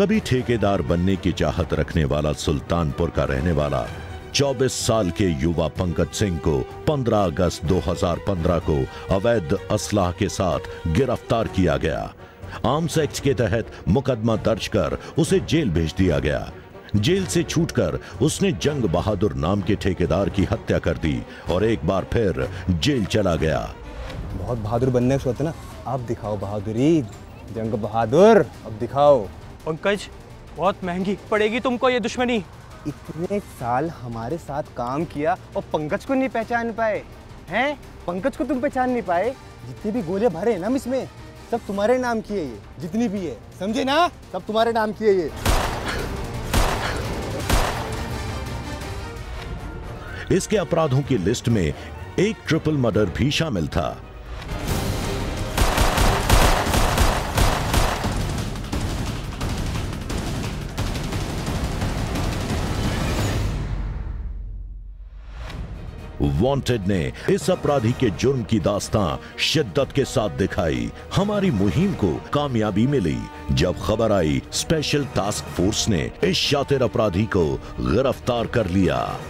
कभी ठेकेदार बनने की चाहत रखने वाला सुल्तानपुर का रहने वाला 24 साल के युवा पंकज सिंह को 15 अगस्त 2015 को अवैध असलाह के साथ गिरफ़्तार किया गया। आर्म्स एक्ट के तहत मुकदमा दर्ज कर उसे जेल भेज दिया गया। जेल से छूटकर उसने जंग बहादुर नाम के ठेकेदार की हत्या कर दी और एक बार फिर जेल चला गया। बहुत बहादुर बनने सोचते ना। अब दिखाओ बहादुरी, जंग बहादुर, अब दिखाओ। पंकज बहुत महँगी पड़ेगी तुमको ये दुश्मनी। इतने साल हमारे साथ काम किया और पंकज को नहीं पहचान पाए। हैं? पंकज को तुम पहचान नहीं पाए? जितनी भी गोले भरे हैं ना इसमें सब तुम्हारे नाम की है ये जितनी भी है। समझे ना? सब तुम्हारे नाम की है ये। इसके अपराधों की लिस्ट में एक ट्रिपल मर्डर भी शामिल था। वांटेड ने इस अपराधी के जुर्म की दास्तां शिद्दत के साथ दिखाई। हमारी मुहिम को कामयाबी मिली। जब खबर आई स्पेशल टास्क फोर्स ने इस शातिर अपराधी को गिरफ़्तार कर लिया।